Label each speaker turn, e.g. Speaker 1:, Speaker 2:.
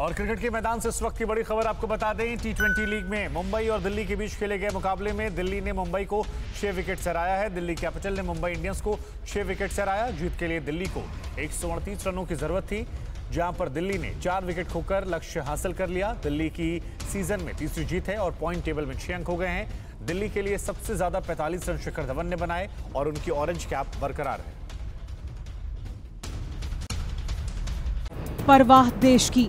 Speaker 1: और क्रिकेट के मैदान से इस वक्त की बड़ी खबर आपको बता दें टी ट्वेंटी लीग में मुंबई और दिल्ली के बीच खेले गए मुकाबले में दिल्ली ने मुंबई को छह विकेट से हराया है। दिल्ली कैपिटल ने मुंबई इंडियंस को छह विकेट से हराया। जीत के लिए दिल्ली को एक सौ अड़तीस रनों की ज़रूरत थी, जहाँ पर दिल्ली ने चार विकेट खोकर लक्ष्य हासिल कर लिया। दिल्ली की सीज़न में तीसरी जीत है और पॉइंट टेबल में छह अंक हो गए हैं। दिल्ली के लिए सबसे ज़्यादा 45 रन शिखर धवन ने बनाए और उनकी ऑरेंज कैप बरकरार है।
Speaker 2: परवाह देश की।